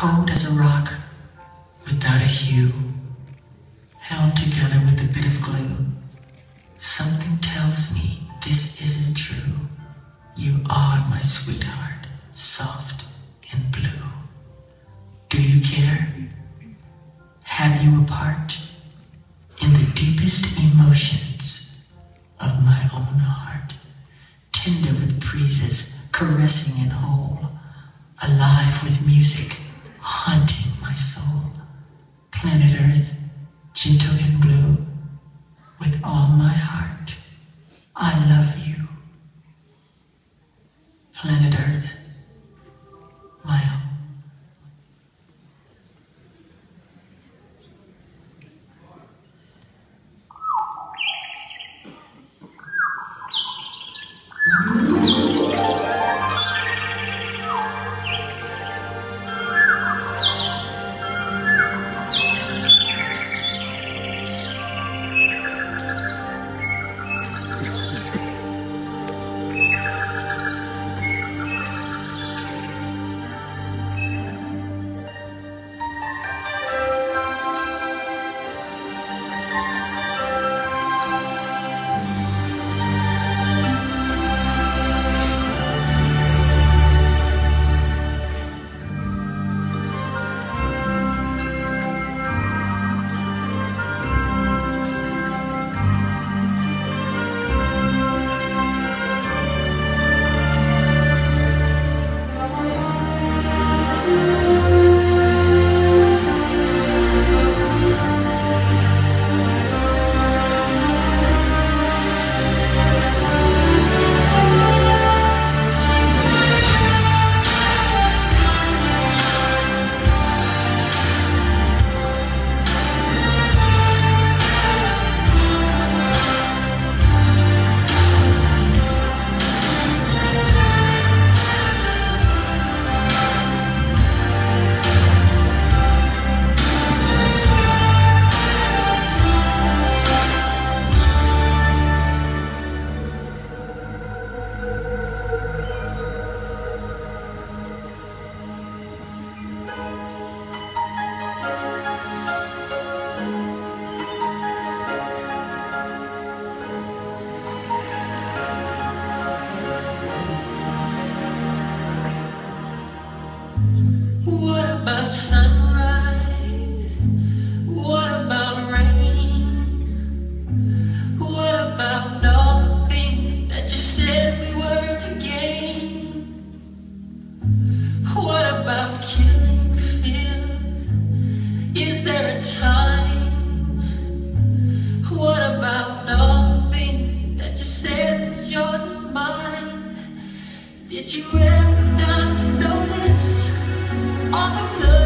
cold as a rock, without a hue, held together with a bit of glue. Something tells me this isn't true. You are my sweetheart, soft and blue. Do you care? Have you a part in the deepest emotions of my own heart? Tender with breezes, caressing and whole, alive with music, haunting my soul. You to notice all the blood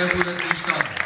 é a Buda